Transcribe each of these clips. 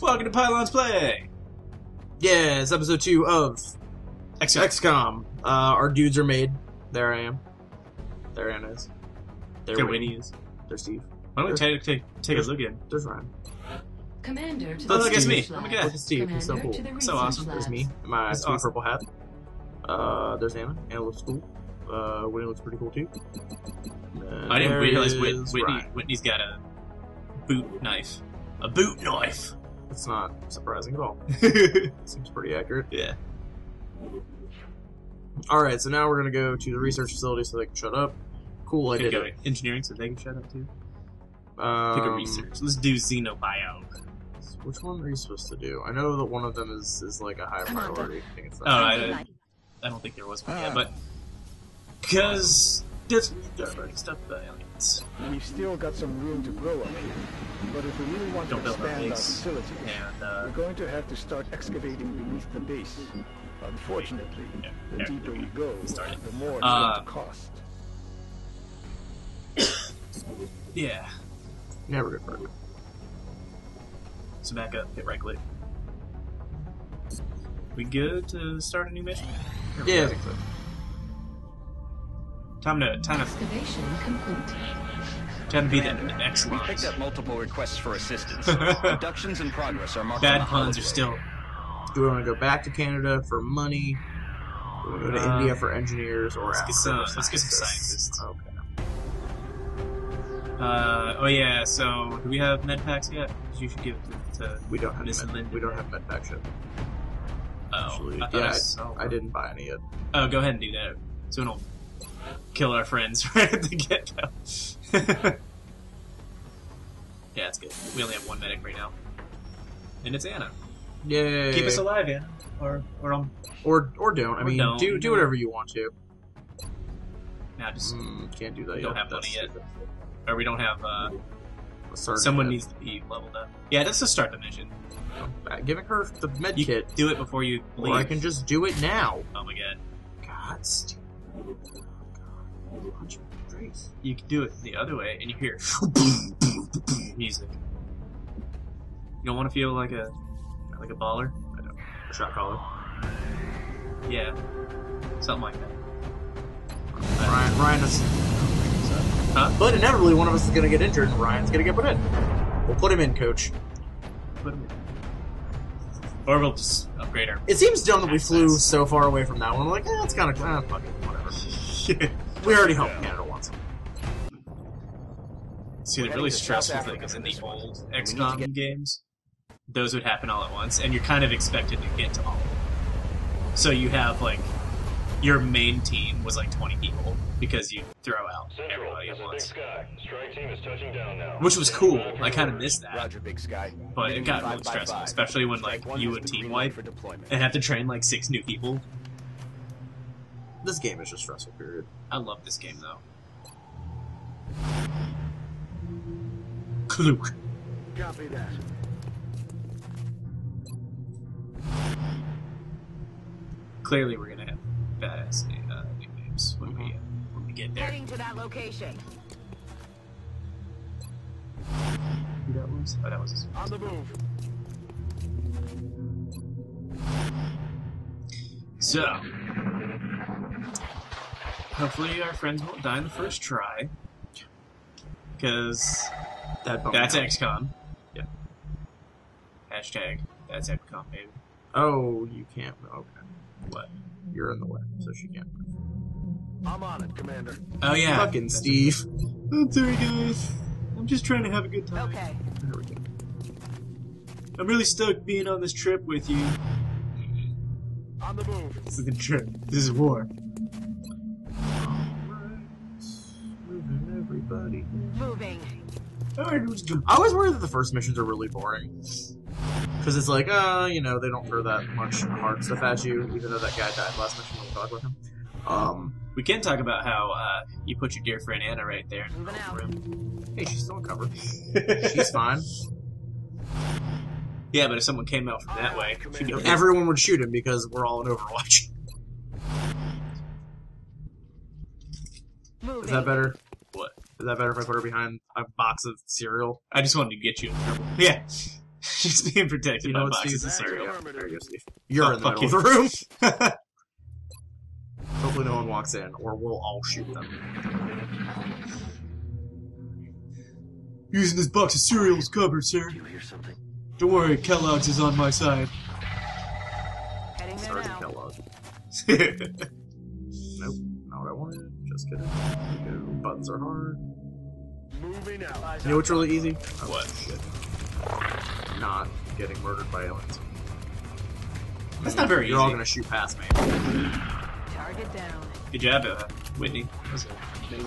Welcome to Pylons Play! Yeah, it's episode two of XCOM. XCOM. Uh, our dudes are made. There I am. There Anna is. There There Winnie. Winnie is. There's Steve. Why don't we take, take, take a look at him? There's Ryan. Commander to Oh, the look, it's me. research Oh my labs. God. Look at Steve. He's so Commander cool. to the So research awesome. There's labs. me. My That's sweet awesome. purple hat. Uh, there's Anna. Anna looks cool. Uh, Winnie looks pretty cool too. And I didn't realize Whit- Whitney, Whitney's got a boot knife. A boot knife! It's not surprising at all. Seems pretty accurate. yeah. All right, so now we're gonna go to the research facility so they can shut up. Cool, I did go it. engineering so they can shut up too. Um, Pick a research. Let's do xenobio. Which one are you supposed to do? I know that one of them is, is like a high priority. I think it's that. Oh, I, I don't think there was one yet, but because that's they're learning stuff about aliens. We've still got some room to grow up here, but if we really want Don't to expand our base. facility, And uh, we're going to have to start excavating beneath the base. Unfortunately, Yeah, the yeah, deeper we we go, started. the more it's Uh, going to cost. yeah. Never good for it. So back up, hit right click. We good to start a new mission? Yeah, I think so. Time to time to Excavation complete. time to be the, the We picked up multiple requests for assistance. Abductions in progress are marked on Bad the puns are hologram. still. Do we want to go back to Canada for money? Do we go to Uh, India for engineers or let's get some- let's get some scientists? scientists. Okay. Uh, oh yeah. So do we have med packs yet? 'Cause you should give it to, to We don't have Miss med, Linda. we don't have medpack shit. Oh, Actually, I yeah, I I, didn't buy any yet. Oh, go ahead and do that. So we don't kill our friends right at the get go. yeah, it's good. We only have one medic right now, and it's Anna. Yay! Keep us alive, Anna, or or um, or or don't. I Or mean, don't. do do whatever you want to. now just Mm, can't do that We yet. don't have That's money yet. stupid. or we don't have. uh Someone needs to be leveled up. Yeah, that's the start the mission. Uh, giving her the med You kit, do it before you leave. or I can just do it now. Oh my god, God, Steve. God. Punch me in you can do it the other way, and you hear music. You don't want to feel like a like a baller. I don't. A shot caller. Yeah, something like that. Ryan, Ryan is. Huh? But inevitably, one of us is going to get injured, and Ryan's going to get put in. We'll put him in, coach. Put him in. Or we'll just upgrade our. It seems dumb that we flew so far away from that one. We're like, eh, it's kind of, eh, fuck it, whatever. we already helped Canada once. See, the We're really heading to South stressful thing is in the old We need to XCOM get- games, those would happen all at once, and you're kind of expected to get to all of them. So you have like your main team was like 20 people because you throw out Central, everybody at is Big once, Sky. Strike team is touching down now. which was cool. I kind of missed that, Roger, Big Sky. but it got really stressful, five. especially when like Strike one you would team greenlit wipe for deployment. and have to train like six new people. This game is just stressful, period. I love this game though. Kluk. Copy that. Clearly, we're gonna have badass uh, nicknames when we uh, when we get there. Heading to that location. Who that was? Oh, that was. On the move. So, hopefully our friends won't die in the first try, because That bummed that's me out. XCOM. Yeah. Hashtag that's XCOM, baby. Oh, you can't. Okay. What? You're in the way, so she can't. I'm on it, Commander. Oh yeah. Fucking Steve. I'm sorry, guys. I'm just trying to have a good time. Okay. There we go. I'm really stoked being on this trip with you. On the move. This is a trip. This is war. Moving. I always worry that the first missions are really boring. Because it's like, uh, you know, they don't throw that much hard stuff at you, even though that guy died last mission when we talked with him. Um, We can talk about how uh, you put your dear friend Anna right there. Moving out. hey, she's still covered. She's fine. Yeah, but if someone came out from that way, be Everyone would shoot him because we're all in Overwatch. Moving. Is that better? What? Is that better if I put her behind a box of cereal? I just wanted to get you in trouble. Yeah. She's being protected You know by what, boxes Steve? of cereal. There you go, Steve. You're Oh, in the fuck middle of the room. Hopefully no one walks in, or we'll all shoot them. Using this box of cereal as cover, sir. You hear something? Don't worry, Kellogg's is on my side. Heading there Sergeant now. Kellogg. Nope, not what I wanted. Just kidding. Go. Buttons are hard. Moving out. You know what's really easy? Oh, What? Shit. Not getting murdered by aliens. That's not very You're all gonna shoot past me. Target down. Good job, uh, Whitney. That was a- It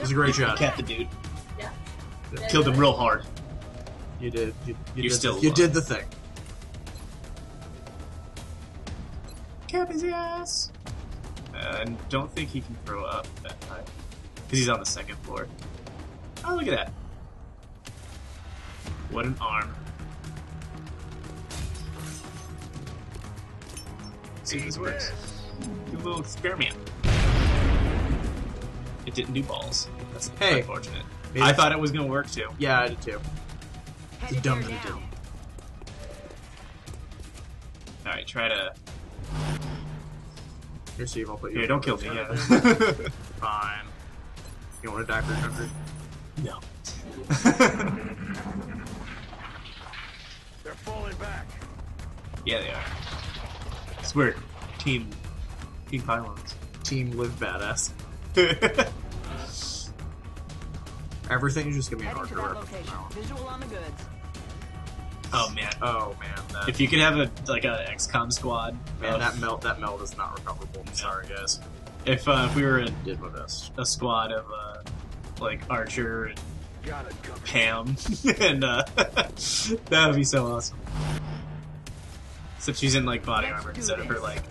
was a great shot. Capped the dude. Killed him real hard. You did. You, you You're did, still You did the thing. Cap his ass. Uh, and don't think he can throw up that high. Because he's on the second floor. Oh, look at that. What an arm. See if this works. Do a little experiment. It didn't do balls. That's Hey. unfortunate. Maybe- I thought it was gonna work too. Yeah, I did too. Headed dumb there that it now. Alright, try to. Here, Steve, I'll put you. Here, don't kill me. of Yeah. Fine. You want to die for your country? No. They're falling back. yeah, they are. It's weird. Team. Team pylons. Team live badass. Everything is just gonna be an Heading to archer that location. Visual on the goods. oh man. Oh man, that If you could have a like a XCOM squad, man of- that melt that melt is not recoverable. I'm sorry, guys. if uh, if we were a, Did my best. a squad of uh, like Archer and Got. Pam, and uh, that would be so awesome. Except she's in like body Let's armor do instead of her like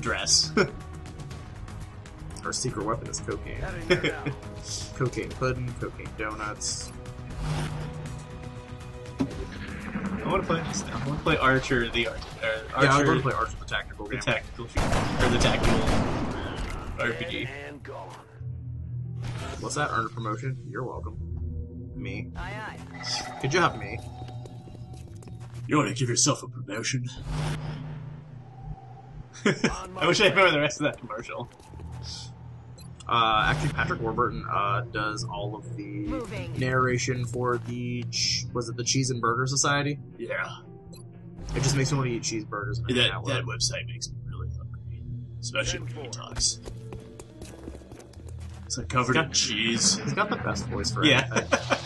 dress. Our secret weapon is cocaine. Heading there now. Cocaine pudding, cocaine donuts. I want to play this now. I want to play Archer, the Archer, or Yeah, I want to play Archer the tactical the game. tactical shooter, or the tactical Dead RPG. And gone. What's that? Earn a promotion? You're welcome. Me. Aye aye. Good job, me. You want to give yourself a promotion? I wish I way. remember the rest of that commercial. Uh, actually, Patrick Warburton uh, does all of the Moving. narration for the ch- was it the Cheese and Burger Society? Yeah, It just makes me want to eat cheeseburgers. That that website makes me really hungry, especially when he Ten four. talks. It's like covered in cheese. He's got the best voice for Yeah. anything.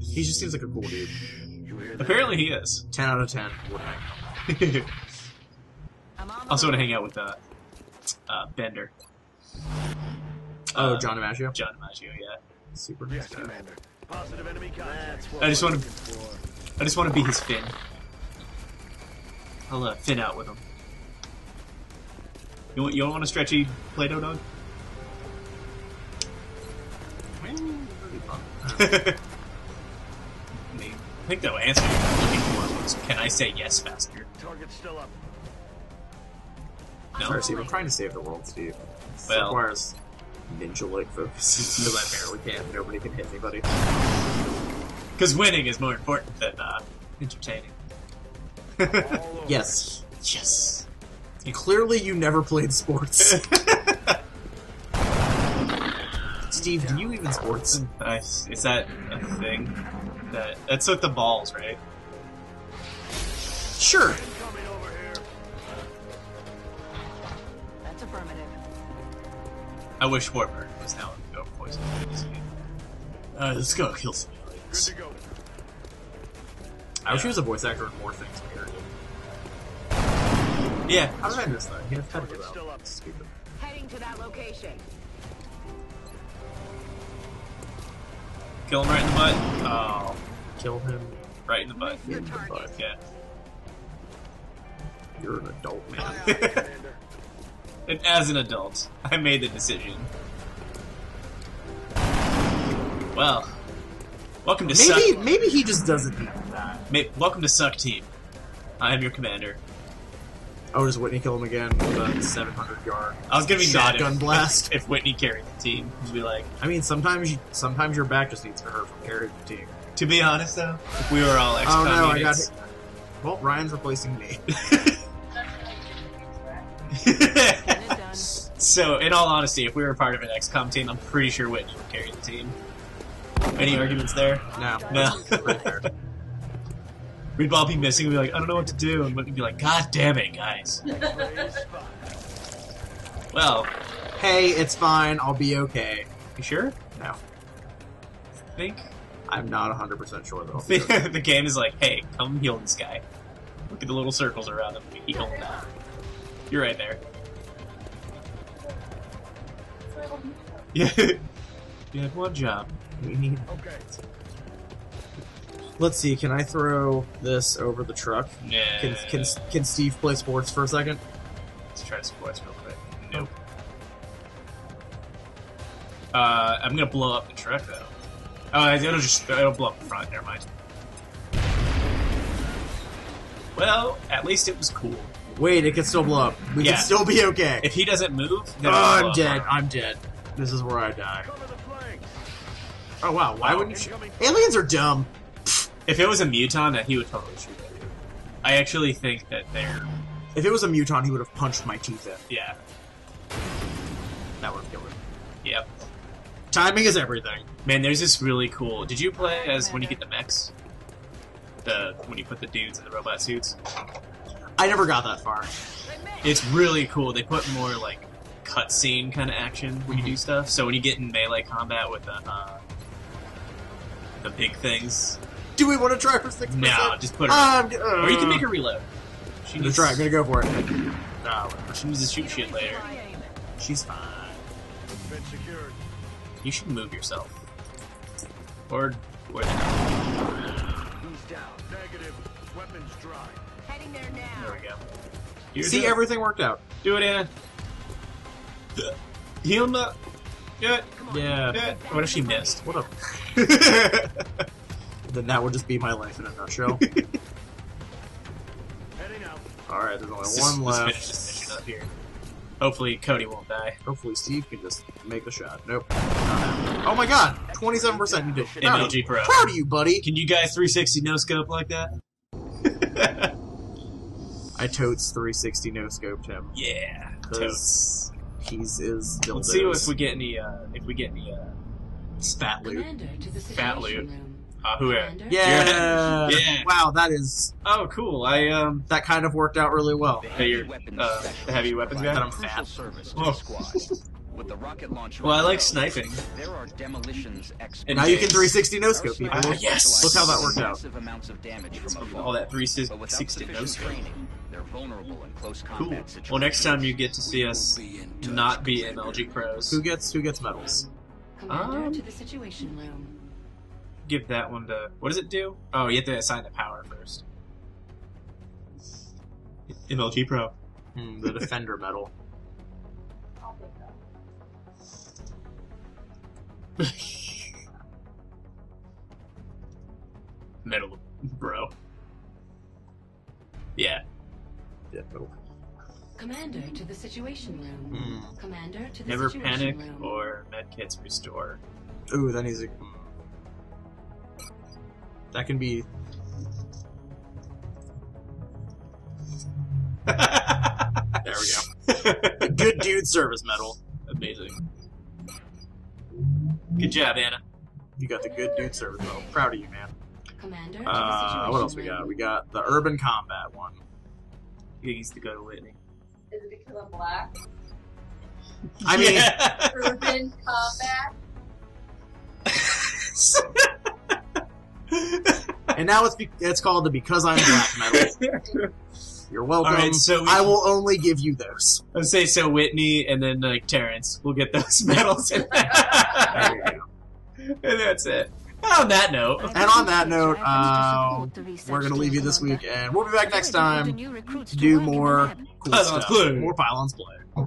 He just seems like a cool dude. You hear that? Apparently he is. Ten out of ten. Would. I'm on the also want to hang out with uh, uh, Bender. Oh, Uh, John DiMaggio. John DiMaggio, yeah. Super nice Yes, guy. Commander. Positive enemy contact. I just wanna- I just want to be his Finn. I'll uh, Finn out with him. You want, you don't want a stretchy Play-Doh dog? I mean, I think the answer you're looking for was, can I say yes faster? Target's still up. No. Sorry, Steve. I'm trying to save the world, Steve. This Well- requires ninja-like focus because I apparently can't. Nobody can hit anybody. Because winning is more important than uh, entertaining. All over. Yes. Yes. Clearly, you never played sports. Steve, do you even sports? Nice. Is that a thing? That That's with the balls, right? Sure. Incoming over here. That's affirmative. I wish Warburg was now a voice actor in this game. Uh, let's go kill some Good to go. I wish he was a voice actor in more things. Weird. Yeah. How did I miss that? He had a Target's pedigree still though. up. Stupid. Heading to that location. Kill him right in the butt. Oh, Kill him. right in the butt. Your In the butt. Yeah. You're an adult man. Aye, aye, Commander. And as an adult, I made the decision. Well, welcome to maybe, Suck. maybe he just doesn't need that. Ma- welcome to Suck Team. I am your commander. Oh, does Whitney kill him again with a 700 yard I was gonna be mad shotgun if, blast? if Whitney carried the team. I'd be like, I mean, sometimes you, sometimes your back just needs to hurt from carrying the team. to be honest though, if we were all Oh XCOM no, I got units- hit. Well, Ryan's replacing me. So, in all honesty, if we were part of an XCOM team, I'm pretty sure Whitney would carry the team. Any arguments there? No, No. right there. We'd all be missing. We'd be like, I don't know what to do, and Whitney'd be like, God damn it, guys. well, Hey, it's fine. I'll be okay. you sure? No, I think I'm not 100 percent sure that I'll be okay. the, the game is like, hey, come heal this guy. Look at the little circles around him. We heal him now. You're right there. Yeah. you had one job. We need- Okay. Let's see. Can I throw this over the truck? Yeah. Can can can Steve play sports for a second? Let's try sports real quick. Nope. Uh, I'm gonna blow up the truck though. Oh, it'll just it'll blow up the front. Never mind. Well, at least it was cool. Wait, it can still blow up. We Yeah. can still be okay. If he doesn't move, Oh, then it'll I'm dead. front. I'm dead. This is where I die. Cover the flanks. Oh wow, why Oh. wouldn't you? Aliens are dumb. If it was a muton, that he would totally shoot at you. I actually think that they're If it was a muton, he would have punched my teeth in. yeah, That would have killed him. yep. Timing is everything. Man, there's this really cool. Did you play as when you get the mechs? The when you put the dudes in the robot suits. I never got that far. It's really cool. They put more like cutscene kind of action when you do stuff. So when you get in melee combat with the uh, the big things, Do we want to try for six no, percent? just put her. Um, or you can make her reload. She I'm gonna try. I'm gonna go for it. No, she needs to shoot shit later. she's fine. Been secured. You should move yourself. Or where? Who's down? Negative. Weapons dry. Heading there now. There now. we go. You're See, everything worked out. Do it, Anna. Heal him up. Do it. Yeah. Do it. What if she missed? What a. then that would just be my life in a nutshell. All right, there's only one just- left. finish this mission up here. Hopefully, Cody won't die. Hopefully, Steve can just make the shot. Nope. Not. Oh my god, 27% you did. Proud of, MLG Pro. proud of you, buddy. Can you guys 360 no scope like that? I totes 360 no scoped him. yeah. Totes. He's is dildos. Let's see if we get any. Uh, if we get any. Uh, spat loot. Commander to the Fat loot. room. Uh, who? Uh, Commander? Yeah. Yeah. Wow, that is oh, cool. I um. that kind of worked out really well. That you're, uh, the heavy weapons guy. That I'm fat. service to Oh. squad. With the rocket launcher Well, I like sniping. There are demolitions. And Now you can 360 no scope people. Ah, yes. Look how that worked out. Amounts of damage from afar. All that 360 no sufficient scope. they're vulnerable in close Cool. combat situations. Well, next time you get to see us not be MLG pros, Who gets who gets medals? Commander Um, to the situation room. Give that one to. What does it do? Oh, you have to assign the power first. MLG Pro. Hmm, the defender medal. Metal Bro. Yeah. Yeah, medal. Commander to the situation room. Hmm. Commander to the Never situation panic room. or medkits restore. Ooh, that needs a. That can be. There we go. The good dude service medal. Amazing. Good job, Anna. You got the good dude service medal. Proud of you, man. Commander Uh, what else we got? We got the urban combat one. He needs to go to Whitney. Is it because I'm black? I mean- Urban combat? And now it's be- it's called the because I'm black medal. You're welcome. All right, so we- I will only give you those. I would say so. Whitney and then like Terrence will get those medals, and There you go. that's it. On that note, And on that note, uh, we're gonna leave you this week, and we'll be back next time to do more cool Pylons stuff. More pylons play.